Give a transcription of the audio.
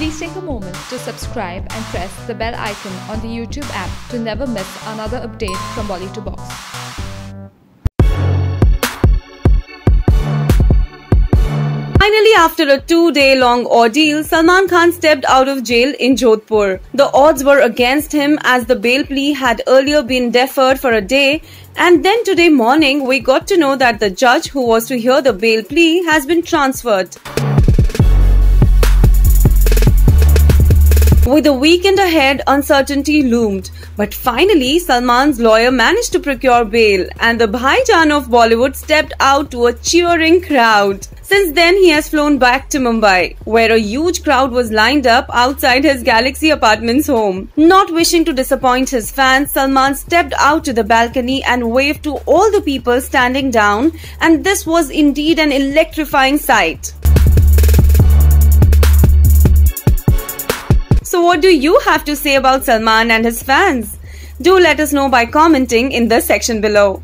Please take a moment to subscribe and press the bell icon on the YouTube app to never miss another update from Bolly2Box. Finally, after a two day long ordeal, Salman Khan stepped out of jail in Jodhpur. The odds were against him as the bail plea had earlier been deferred for a day, and then today morning we got to know that the judge who was to hear the bail plea has been transferred. With the weekend ahead, uncertainty loomed. But finally, Salman's lawyer managed to procure bail, and the Bhaijan of Bollywood stepped out to a cheering crowd. Since then, he has flown back to Mumbai, where a huge crowd was lined up outside his Galaxy Apartments home. Not wishing to disappoint his fans, Salman stepped out to the balcony and waved to all the people standing down, and this was indeed an electrifying sight. So, what do you have to say about Salman and his fans? Do let us know by commenting in the section below.